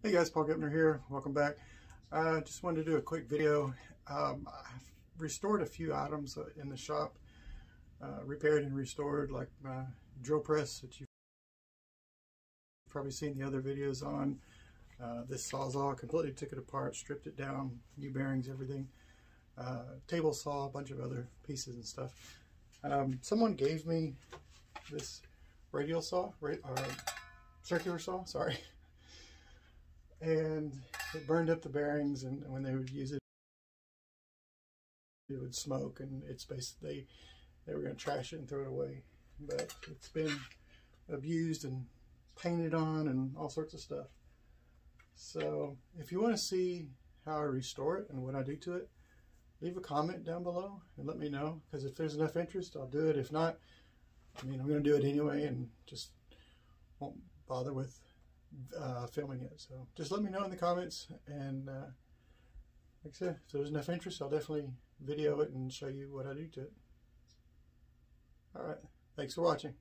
Hey guys, Paul Kepner here. Welcome back. I uh, just wanted to do a quick video. Um, I've restored a few items in the shop, uh, repaired and restored, like my drill press that you've probably seen the other videos on. Uh, this Sawzall, completely took it apart, stripped it down, new bearings, everything. Uh, table saw, a bunch of other pieces and stuff. Um, someone gave me this radial saw, ra uh, circular saw, sorry. and it burned up the bearings and when they would use it it would smoke and it's basically they were going to trash it and throw it away. But it's been abused and painted on and all sorts of stuff. So if you want to see how I restore it and what I do to it leave a comment down below and let me know because if there's enough interest I'll do it. If not I mean I'm going to do it anyway and just won't bother with uh, filming it. So just let me know in the comments. And uh, like I said, if there's enough interest, I'll definitely video it and show you what I do to it. All right. Thanks for watching.